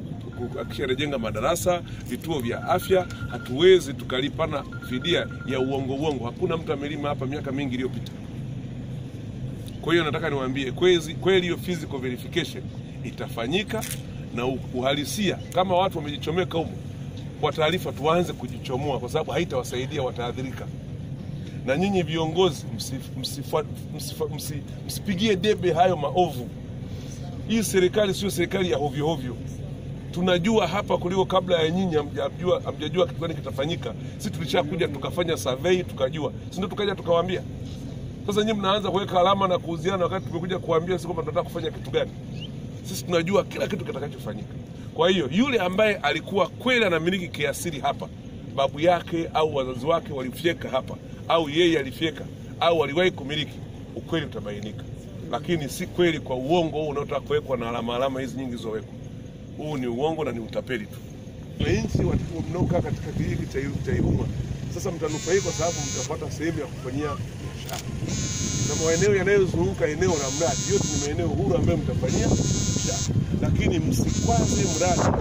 kuhakikisha madarasa, vituo vya afya. Hatuwezi tukalipana fidia ya uongo uongo. Hakuna mtu amelima hapa miaka mingi iliyopita. Kwa hiyo nataka niwaambie kweli, hiyo physical verification itafanyika na uhalisia. Kama watu wamejichomeka humo, kwa taarifa tuanze kujichomoa, kwa sababu haitawasaidia, wataadhirika. Na nyinyi viongozi, msipigie debe hayo maovu. Hii serikali sio serikali ya hovyo hovyo. Tunajua hapa kuliko kabla ya nyinyi hamjajua, hamjajua kitu gani kitafanyika. Sisi tulishakuja tukafanya survey tukajua, si ndio? Tukaja tukawaambia. Sasa nyinyi mnaanza kuweka alama na kuuziana, wakati tumekuja kuambia sisi kwamba tunataka kufanya kitu gani. Sisi tunajua kila kitu kitakachofanyika. Kwa hiyo yule ambaye alikuwa kweli anamiliki kiasili hapa, babu yake au wazazi wake walifyeka hapa, au yeye alifyeka, au aliwahi kumiliki, ukweli utabainika, lakini si kweli kwa uongo huu unaotaka kuwekwa na alama alama hizi nyingi zilizowekwa. Huu ni uongo na ni utapeli tu. Wananchi mnaokaa katika kijiji cha Iruma sasa mtanufaika kwa sababu mtapata sehemu ya kufanyia biashara na maeneo yanayozunguka eneo la mradi, yote ni maeneo huru ambayo mtafanyia biashara, lakini msikwaze mradi.